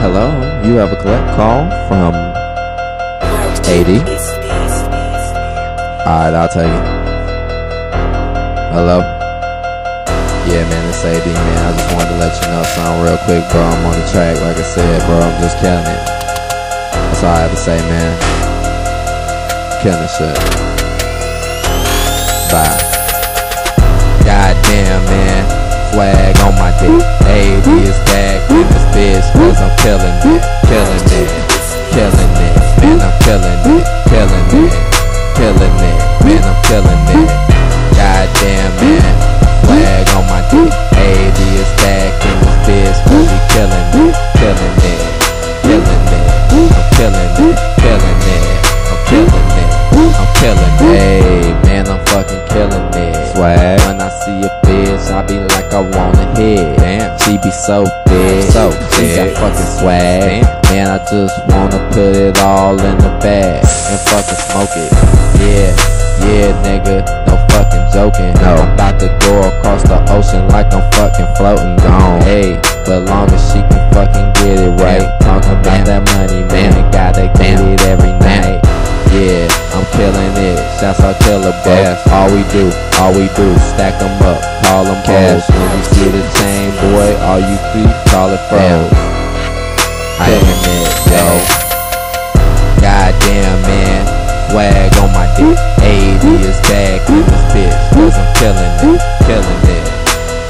Hello, you have a collect call from um, AD. Alright, I'll tell you. Hello? Yeah, man, it's AD, man. I just wanted to let you know something real quick, bro. I'm on the track, like I said, bro. I'm just killing it. That's all I have to say, man. Killing shit. Bye. Goddamn, man. Swag on my dick. AD it. Killing it. Killing it. Man, I'm killing it. Goddamn, man. Swag on my dick. AD is back in this bitch, cause we killing it. Killing it. Killing it. I'm killing it. Killing it. I'm killing it. I'm killing it. Man, I'm fucking killing it. Swag. When I see a bitch, I be like I wanna hit. She be so big. So she got fucking swag. Man, I just wanna put it all in the bag and fucking smoke it. Yeah, yeah, nigga, no fucking joking. No, I'm about to go across the ocean like I'm fucking floating. Gone. Hey, but long as she can fucking get it right. Talking about that money, man, gotta it. Shouts out Killer Bass. All we do, all we do, stack 'em up, call 'em cash. When you see the same boy, all you see, call it froze. Killing it, yo. Goddamn, man. Swag on my dick. AD is back in this bitch. Cause I'm killing it, killing it,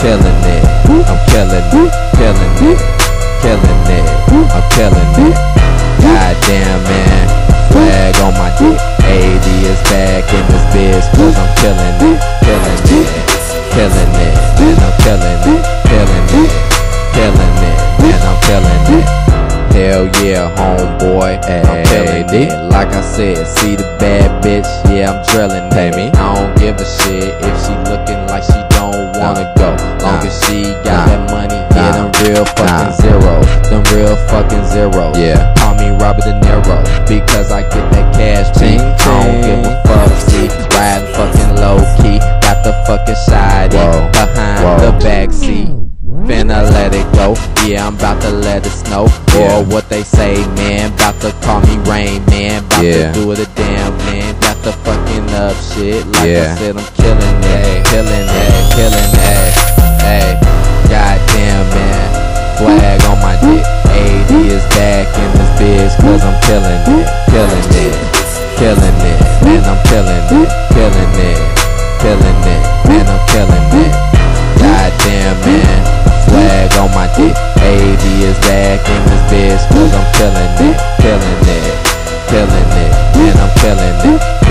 killing it. I'm killing it, killing it, killing it. I'm killing it. Goddamn, man. Swag yeah, homeboy. I'm killing it. Like I said, see the bad bitch, yeah, I'm drilling Pay me. I don't give a shit if she looking like she don't wanna go. Long as she got that money, yeah, them real fucking zeros. Them real fucking zeros. Yeah. Call me Robert De Niro because I get that cash, G. I yeah, I'm about to let it snow. Yeah. Or what they say, man, about to call me Rain Man, about yeah. to do it a damn man, Got to fucking up shit. Like yeah. I said, I'm killing it, killing it, killing it. Hey, goddamn man, flag on my dick. AD is back in this bitch, cause I'm killing it, killing it, killing it, and I'm killing it, killing it. Back in this, cause I'm feeling it, feeling it, feeling it, and I'm feeling it.